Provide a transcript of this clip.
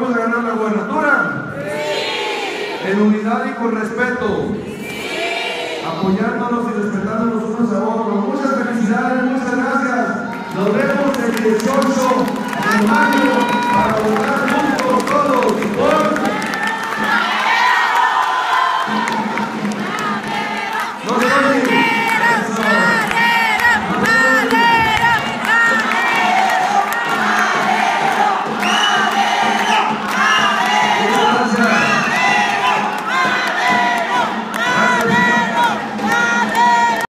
vamos a ganar la gubernatura? Sí. En unidad y con respeto. Sí. Apoyándonos y respetándonos unos a otros. Muchas felicidades, muchas gracias. Nos vemos el 18 de mayo para votar juntos todos. Por...